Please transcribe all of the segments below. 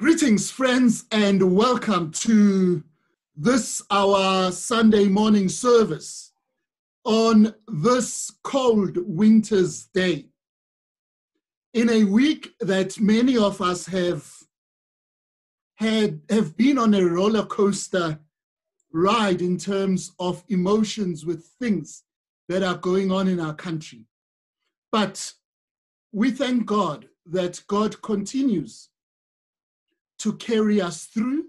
Greetings, friends, and welcome to this our Sunday morning service on this cold winter's day. In a week that many of us have had have been on a roller coaster ride in terms of emotions with things that are going on in our country. But we thank God that God continues to carry us through,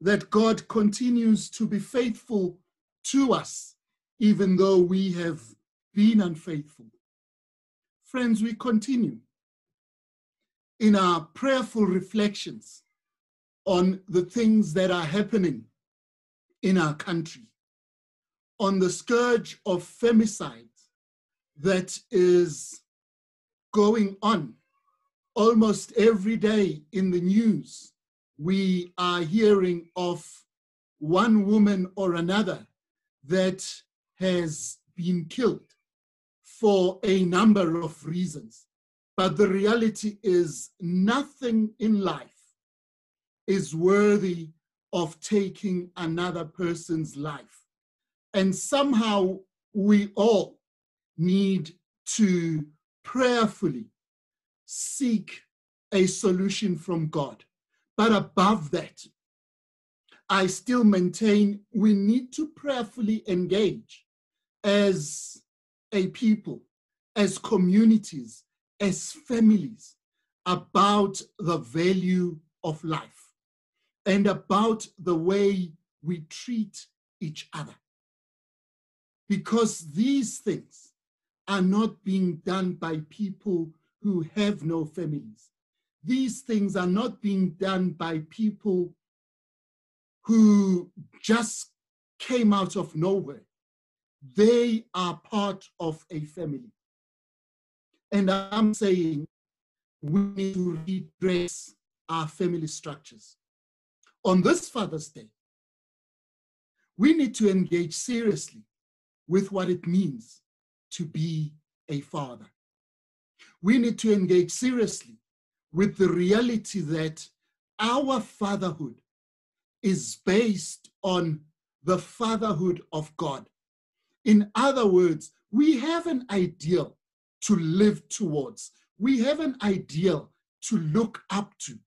that God continues to be faithful to us, even though we have been unfaithful. Friends, we continue in our prayerful reflections on the things that are happening in our country, on the scourge of femicide that is going on almost every day in the news we are hearing of one woman or another that has been killed for a number of reasons. But the reality is, nothing in life is worthy of taking another person's life. And somehow we all need to prayerfully seek a solution from God. But above that, I still maintain we need to prayerfully engage as a people, as communities, as families about the value of life and about the way we treat each other. Because these things are not being done by people who have no families these things are not being done by people who just came out of nowhere. They are part of a family. And I'm saying we need to redress our family structures. On this Father's Day, we need to engage seriously with what it means to be a father. We need to engage seriously with the reality that our fatherhood is based on the fatherhood of God. In other words, we have an ideal to live towards, we have an ideal to look up to.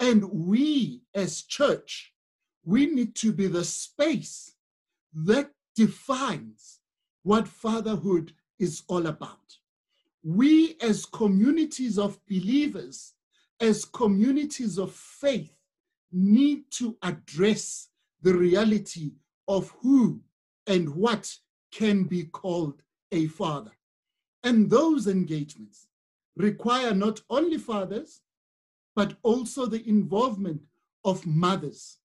And we, as church, we need to be the space that defines what fatherhood is all about. We, as communities of believers, as communities of faith, need to address the reality of who and what can be called a father. And those engagements require not only fathers, but also the involvement of mothers.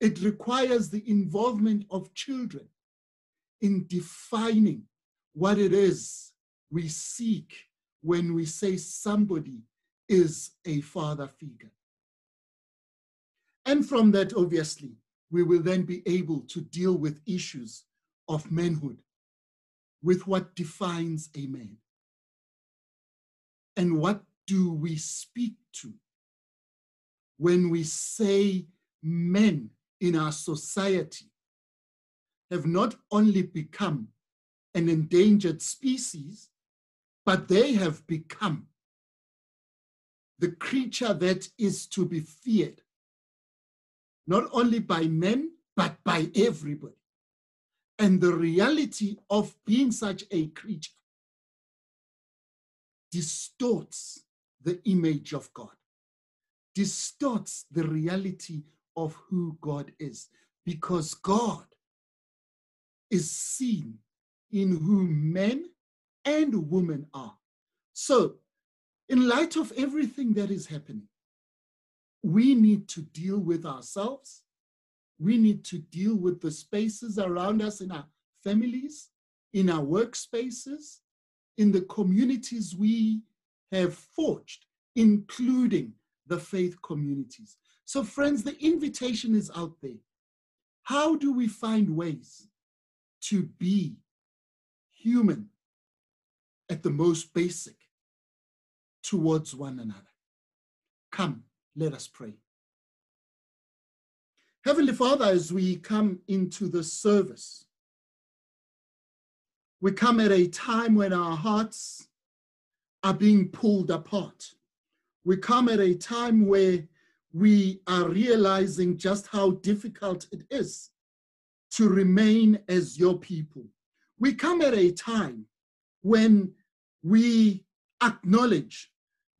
It requires the involvement of children in defining what it is we seek when we say somebody is a father figure. And from that, obviously, we will then be able to deal with issues of manhood, with what defines a man. And what do we speak to when we say men in our society have not only become an endangered species, but they have become the creature that is to be feared, not only by men, but by everybody. And the reality of being such a creature distorts the image of God, distorts the reality of who God is, because God is seen in whom men and women are. So in light of everything that is happening, we need to deal with ourselves. We need to deal with the spaces around us in our families, in our workspaces, in the communities we have forged, including the faith communities. So, friends, the invitation is out there. How do we find ways to be human at the most basic? Towards one another. Come, let us pray. Heavenly Father, as we come into the service, we come at a time when our hearts are being pulled apart. We come at a time where we are realizing just how difficult it is to remain as your people. We come at a time when we acknowledge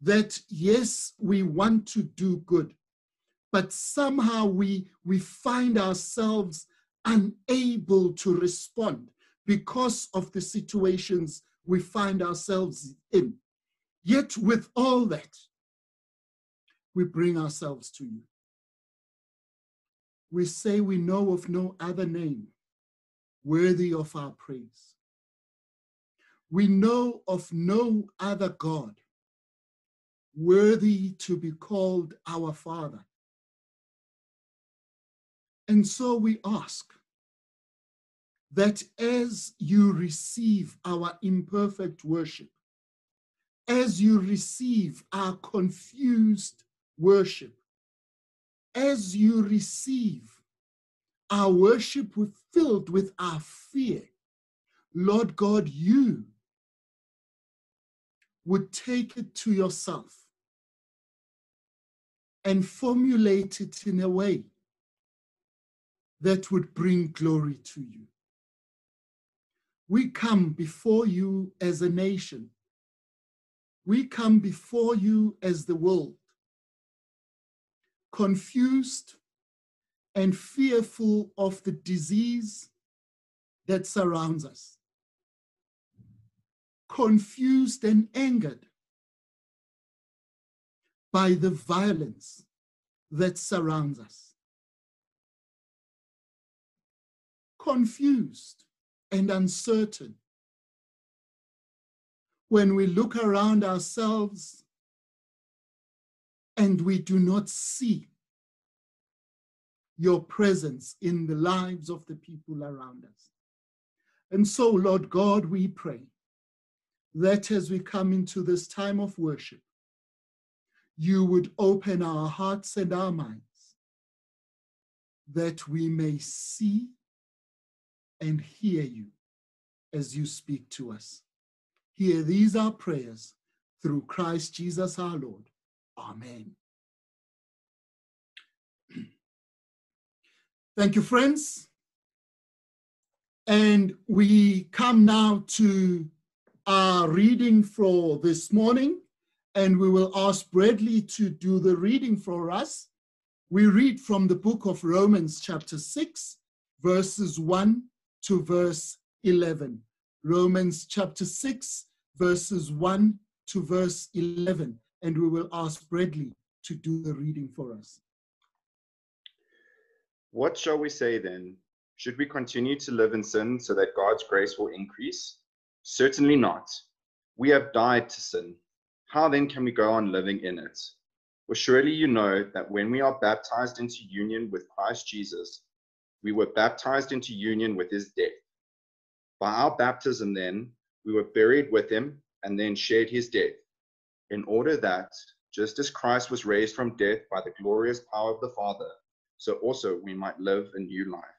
that, yes, we want to do good, but somehow we, we find ourselves unable to respond because of the situations we find ourselves in. Yet, with all that, we bring ourselves to you. We say we know of no other name worthy of our praise. We know of no other God worthy to be called our Father. And so we ask that as you receive our imperfect worship, as you receive our confused worship, as you receive our worship filled with our fear, Lord God, you would take it to yourself and formulate it in a way that would bring glory to you. We come before you as a nation. We come before you as the world, confused and fearful of the disease that surrounds us, confused and angered by the violence that surrounds us, confused and uncertain. When we look around ourselves and we do not see your presence in the lives of the people around us. And so, Lord God, we pray that as we come into this time of worship, you would open our hearts and our minds that we may see and hear you as you speak to us. Hear these our prayers through Christ Jesus our Lord. Amen. Thank you, friends. And we come now to our reading for this morning, and we will ask Bradley to do the reading for us. We read from the book of Romans, chapter 6, verses 1 to verse 11. Romans chapter 6, verses 1 to verse 11. And we will ask Bradley to do the reading for us. What shall we say then? Should we continue to live in sin so that God's grace will increase? Certainly not. We have died to sin. How then can we go on living in it? For surely you know that when we are baptized into union with Christ Jesus, we were baptized into union with his death. By our baptism, then, we were buried with him and then shared his death, in order that, just as Christ was raised from death by the glorious power of the Father, so also we might live a new life.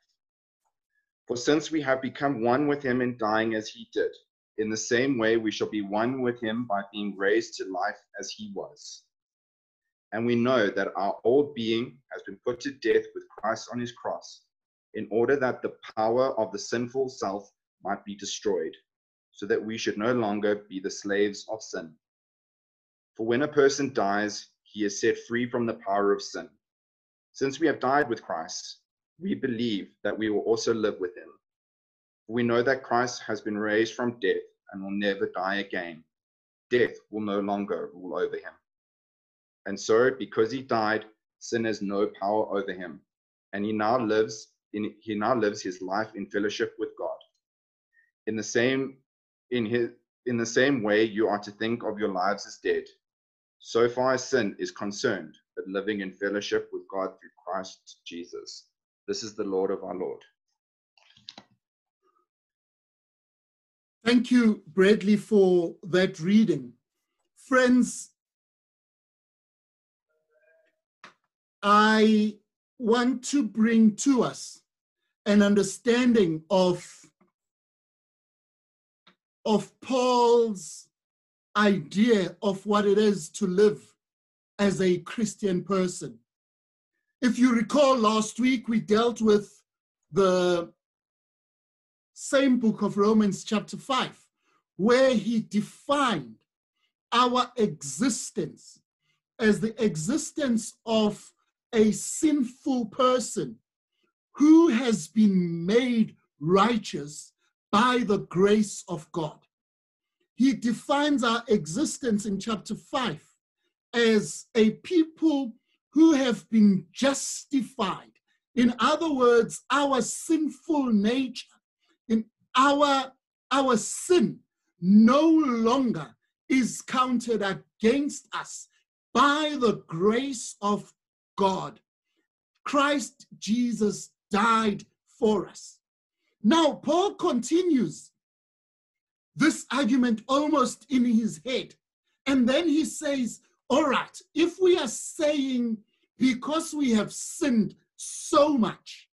For since we have become one with him in dying as he did, in the same way we shall be one with him by being raised to life as he was. And we know that our old being has been put to death with Christ on his cross, in order that the power of the sinful self might be destroyed, so that we should no longer be the slaves of sin. For when a person dies, he is set free from the power of sin. Since we have died with Christ, we believe that we will also live with him. We know that Christ has been raised from death and will never die again. Death will no longer rule over him. And so, because he died, sin has no power over him, and he now lives in he now lives his life in fellowship with God. In the same in his in the same way, you are to think of your lives as dead, so far as sin is concerned but living in fellowship with God through Christ Jesus. This is the Lord of our Lord. Thank you, Bradley, for that reading. Friends, I want to bring to us an understanding of, of Paul's idea of what it is to live as a Christian person. If you recall, last week we dealt with the same book of Romans, chapter 5, where he defined our existence as the existence of a sinful person who has been made righteous by the grace of God. He defines our existence in chapter 5 as a people who have been justified. In other words, our sinful nature, our, our sin no longer is counted against us by the grace of God. Christ Jesus died for us. Now, Paul continues this argument almost in his head. And then he says, All right, if we are saying because we have sinned so much,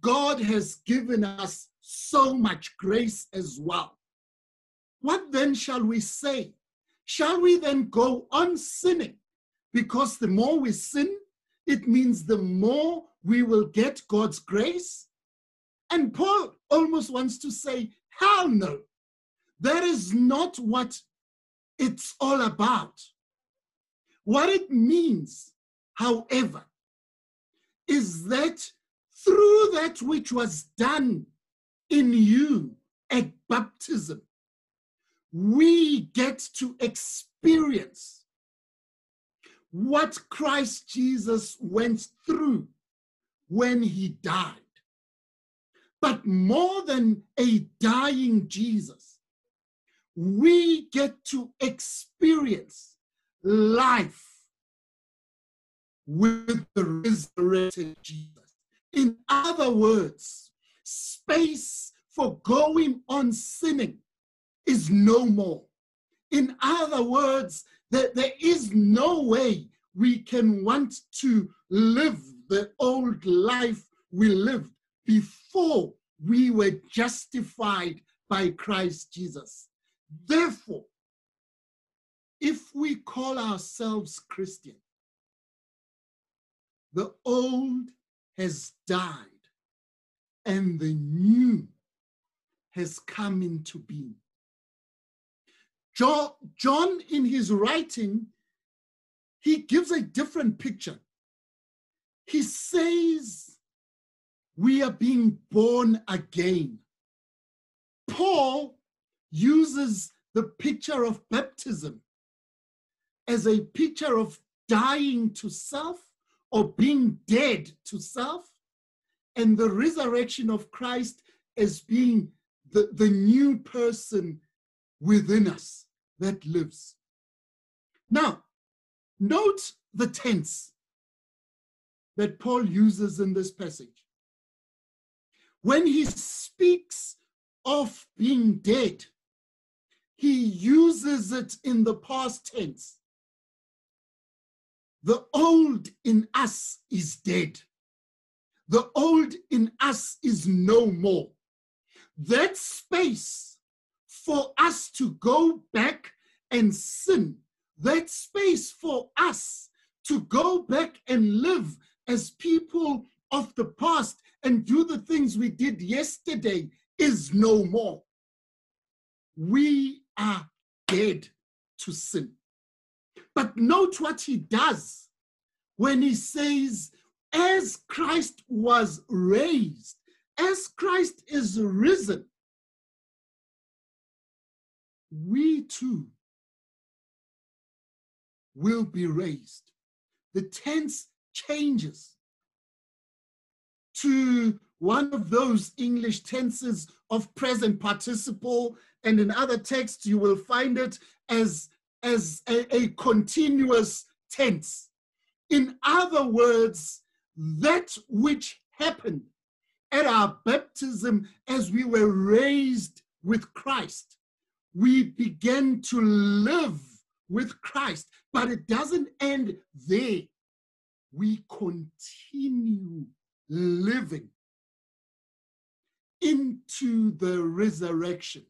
God has given us so much grace as well. What then shall we say? Shall we then go on sinning? Because the more we sin, it means the more we will get God's grace. And Paul almost wants to say, hell no. That is not what it's all about. What it means, however, is that through that which was done in you at baptism, we get to experience what Christ Jesus went through when he died. But more than a dying Jesus, we get to experience life with the resurrected Jesus. In other words, space for going on sinning is no more. In other words, that there is no way we can want to live the old life we lived before we were justified by Christ Jesus. Therefore, if we call ourselves Christian, the old has died and the new has come into being. John, in his writing, he gives a different picture. He says, We are being born again. Paul uses the picture of baptism as a picture of dying to self or being dead to self, and the resurrection of Christ as being the, the new person within us that lives. Now, note the tense that Paul uses in this passage. When he speaks of being dead, he uses it in the past tense. The old in us is dead. The old in us is no more. That space for us to go back and sin, that space for us to go back and live as people of the past and do the things we did yesterday is no more. We are dead to sin. But note what he does when he says, as Christ was raised, as Christ is risen, we too will be raised. The tense changes to one of those English tenses of present participle, and in other texts you will find it as, as a, a continuous tense. In other words, that which happened at our baptism as we were raised with Christ, we began to live with Christ, but it doesn't end there. we continue living into the resurrection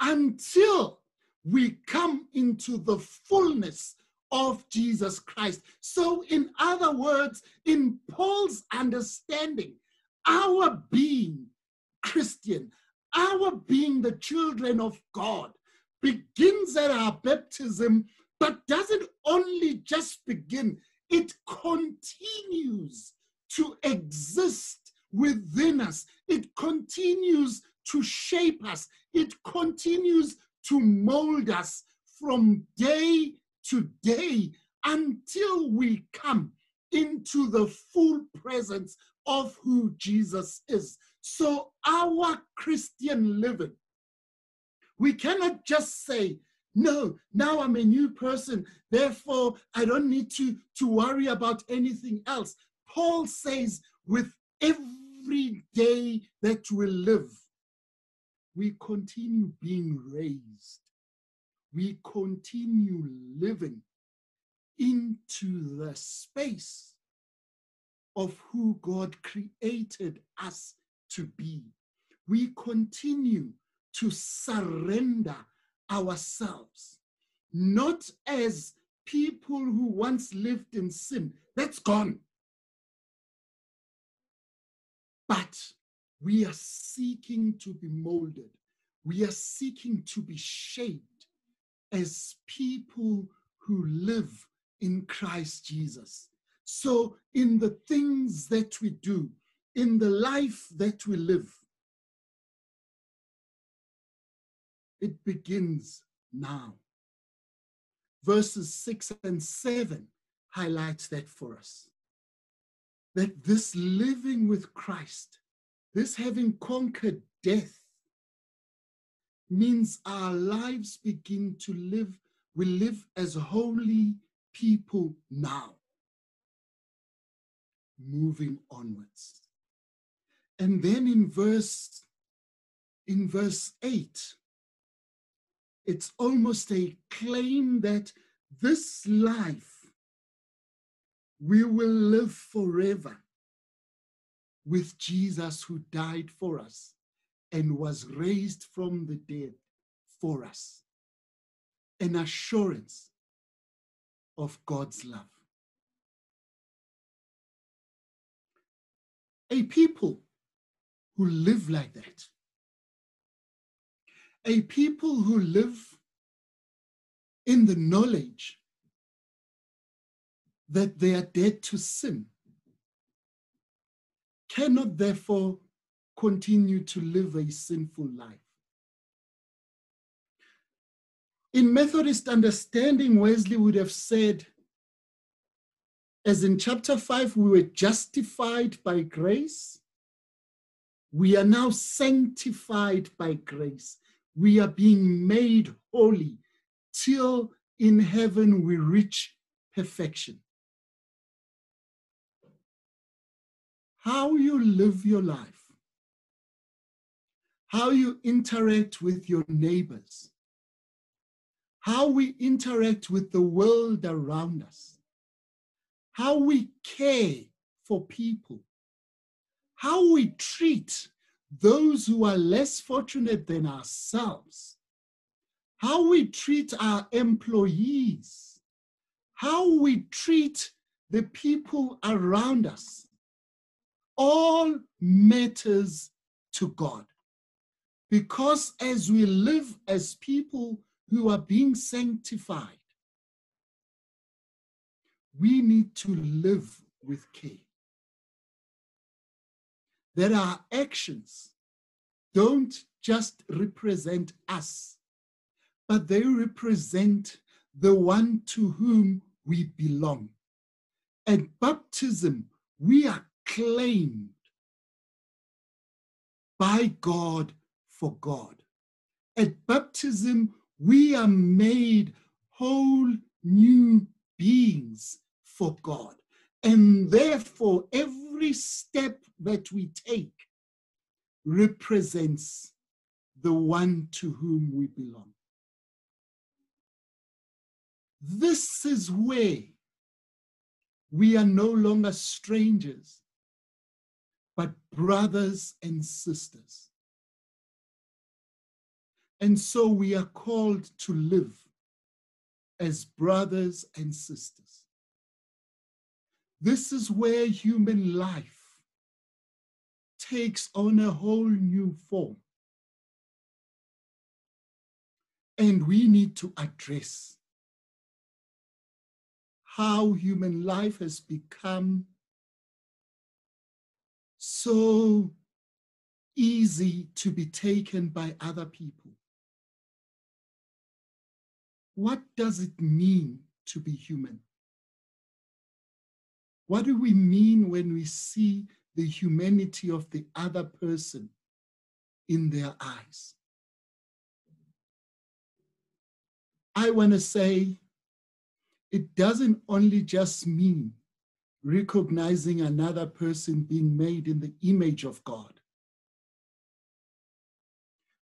until we come into the fullness of Jesus Christ. So, in other words, in Paul's understanding, our being Christian, our being the children of God, begins at our baptism, but doesn't only just begin, it continues to exist within us. It continues to shape us. It continues to mold us from day to day until we come into the full presence of who Jesus is. So, our Christian living, we cannot just say, no, now I'm a new person, therefore I don't need to, to worry about anything else. Paul says, with every day that we live, we continue being raised. We continue living into the space of who God created us to be. We continue to surrender ourselves, not as people who once lived in sin. That's gone. But we are seeking to be molded. We are seeking to be shaped as people who live in Christ Jesus. So, in the things that we do, in the life that we live, it begins now. Verses 6 and 7 highlights that for us. That this living with Christ, this having conquered death, means our lives begin to live, we live as holy people now, moving onwards. And then in verse in verse 8, it's almost a claim that this life we will live forever with Jesus who died for us and was raised from the dead for us. An assurance of God's love. A people who live like that a people who live in the knowledge that they are dead to sin cannot therefore continue to live a sinful life. In Methodist understanding, Wesley would have said, as in chapter 5, we were justified by grace, we are now sanctified by grace we are being made holy till in heaven we reach perfection. How you live your life, how you interact with your neighbors, how we interact with the world around us, how we care for people, how we treat those who are less fortunate than ourselves, how we treat our employees, how we treat the people around us, all matters to God. Because as we live as people who are being sanctified, we need to live with care that our actions don't just represent us, but they represent the one to whom we belong. At baptism, we are claimed by God for God. At baptism, we are made whole new beings for God. And therefore, every step that we take represents the one to whom we belong. This is where we are no longer strangers, but brothers and sisters. And so we are called to live as brothers and sisters. This is where human life takes on a whole new form. And we need to address how human life has become so easy to be taken by other people. What does it mean to be human? What do we mean when we see the humanity of the other person in their eyes? I want to say it doesn't only just mean recognizing another person being made in the image of God.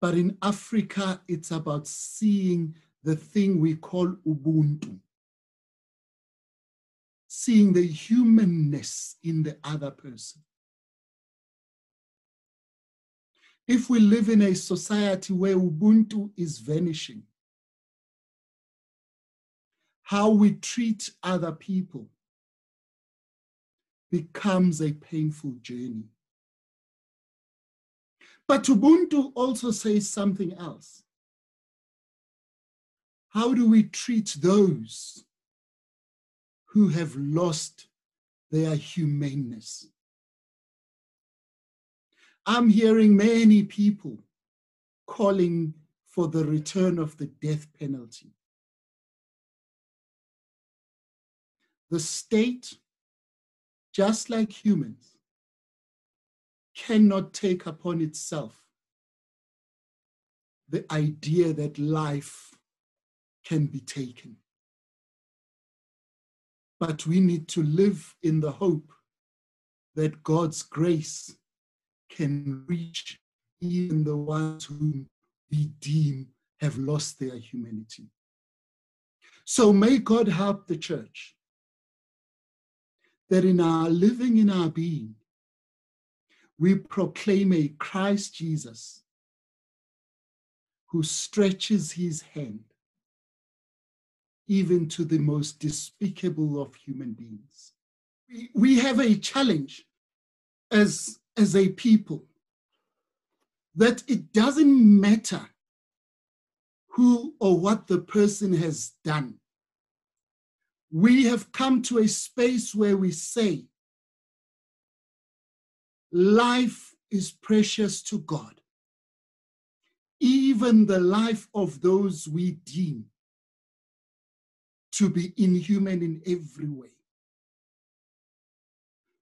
But in Africa, it's about seeing the thing we call Ubuntu, seeing the humanness in the other person. If we live in a society where Ubuntu is vanishing, how we treat other people becomes a painful journey. But Ubuntu also says something else. How do we treat those who have lost their humaneness? I'm hearing many people calling for the return of the death penalty. The state, just like humans, cannot take upon itself the idea that life can be taken. But we need to live in the hope that God's grace can reach even the ones whom we deem have lost their humanity. So may God help the church that in our living, in our being, we proclaim a Christ Jesus who stretches his hand even to the most despicable of human beings. We, we have a challenge as as a people that it doesn't matter who or what the person has done. We have come to a space where we say, life is precious to God, even the life of those we deem to be inhuman in every way.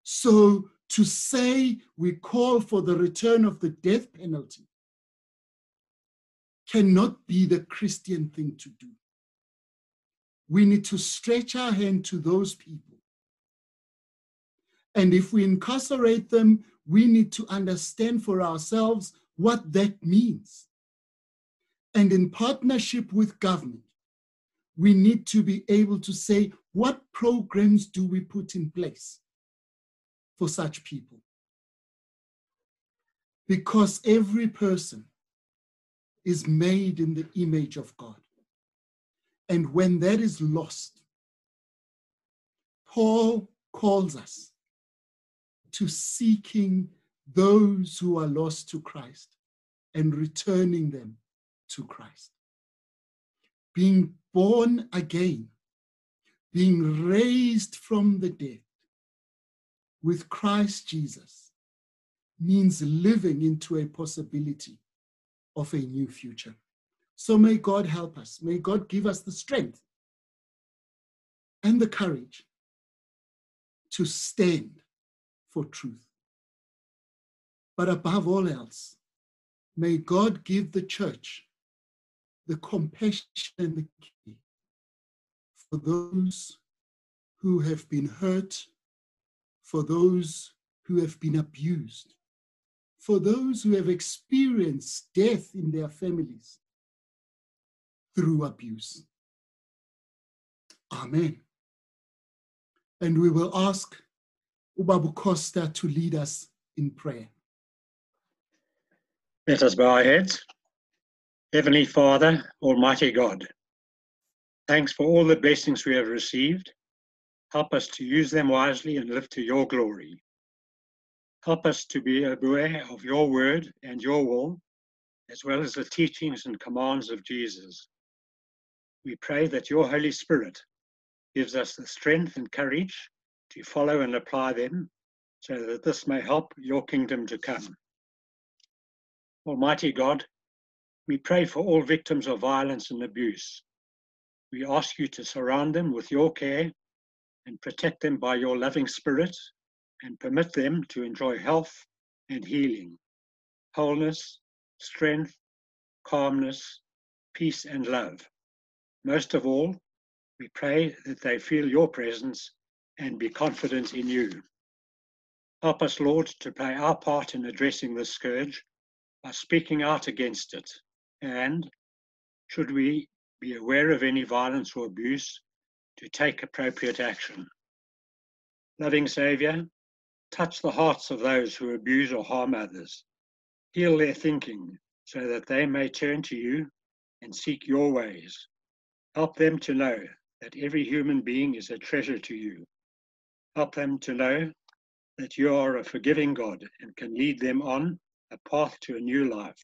So to say we call for the return of the death penalty cannot be the Christian thing to do. We need to stretch our hand to those people. And if we incarcerate them, we need to understand for ourselves what that means. And in partnership with government, we need to be able to say, what programs do we put in place? for such people. Because every person is made in the image of God. And when that is lost, Paul calls us to seeking those who are lost to Christ and returning them to Christ. Being born again, being raised from the dead, with Christ Jesus means living into a possibility of a new future. So may God help us. May God give us the strength and the courage to stand for truth. But above all else, may God give the church the compassion and the for those who have been hurt for those who have been abused, for those who have experienced death in their families through abuse. Amen. And we will ask Ubabu Costa to lead us in prayer. Let us bow our heads. Heavenly Father, Almighty God, thanks for all the blessings we have received. Help us to use them wisely and live to your glory. Help us to be aware of your word and your will, as well as the teachings and commands of Jesus. We pray that your Holy Spirit gives us the strength and courage to follow and apply them so that this may help your kingdom to come. Almighty God, we pray for all victims of violence and abuse. We ask you to surround them with your care and protect them by your loving spirit and permit them to enjoy health and healing, wholeness, strength, calmness, peace, and love. Most of all, we pray that they feel your presence and be confident in you. Help us, Lord, to play our part in addressing this scourge by speaking out against it. And should we be aware of any violence or abuse, to take appropriate action. Loving Saviour, touch the hearts of those who abuse or harm others. Heal their thinking so that they may turn to you and seek your ways. Help them to know that every human being is a treasure to you. Help them to know that you are a forgiving God and can lead them on a path to a new life.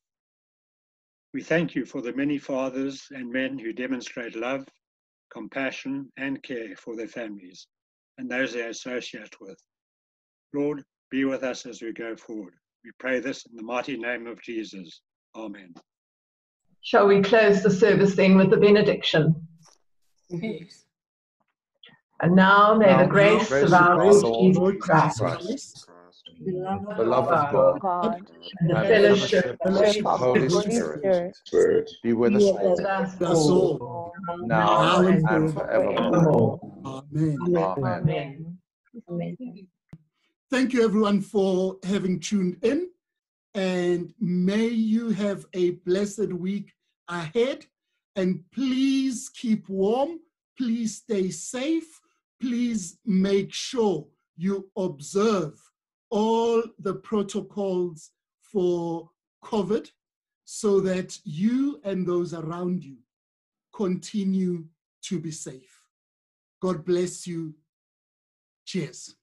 We thank you for the many fathers and men who demonstrate love, compassion, and care for their families and those they associate with. Lord, be with us as we go forward. We pray this in the mighty name of Jesus. Amen. Shall we close the service then with the benediction? Yes. And now may Now, the grace grace of our Lord Lord Jesus Christ Christ, The love the love of God, God, and the and fellowship the of the of the Holy Holy Spirit Spirit Spirit. be with us be all, with us Us all all. now and and forevermore. forevermore. Amen. Amen. Amen. Thank you, everyone, for having tuned in. And may you have a blessed week ahead. And please keep warm. Please stay safe. Please make sure you observe all the protocols for COVID so that you and those around you continue to be safe. God bless you. Cheers.